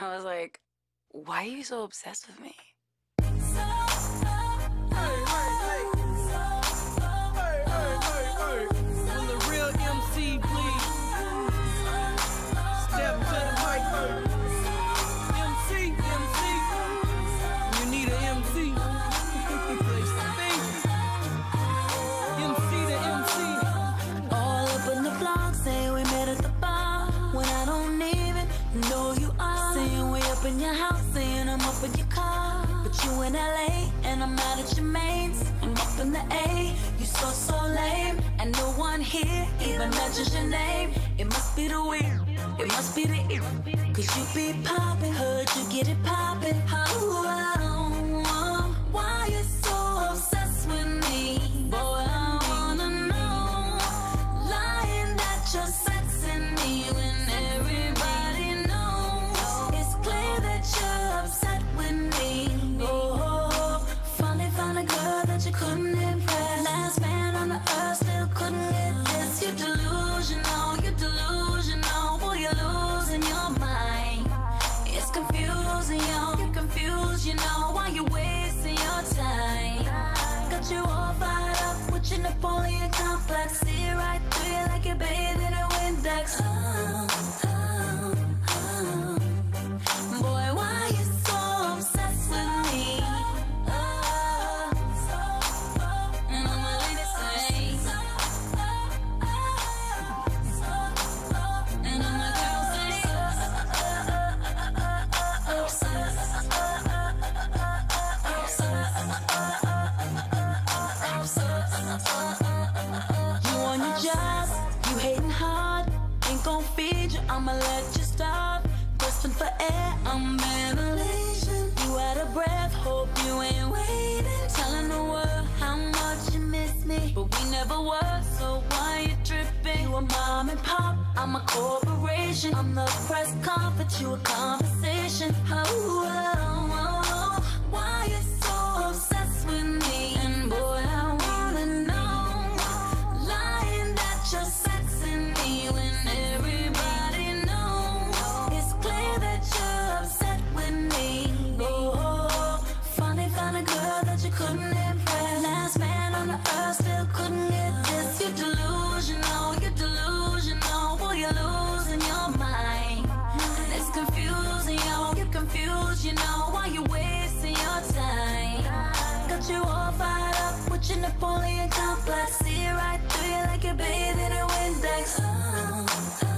I was like, why are you so obsessed with me? In your house, saying I'm up in your car. But you in LA and I'm out at your mains. I'm up in the A, you so so lame. And no one here even mentions your name. It must be the weird, it must be the ear. Cause you be poppin', heard you get it poppin'. Oh, oh, oh, why you so obsessed with me? Boy, I wanna know. Lying that you're sexing me I'ma let you starve. Grasping for air, I'm ventilation. You out of breath, hope you ain't waiting. Telling the world how much you miss me, but we never were, so why you tripping? You a mom and pop, I'm a corporation. I'm the press conference, you a conversation. Oh, oh, you all fired up With your Napoleon complex See you right through you like you're bathing in a Windex oh.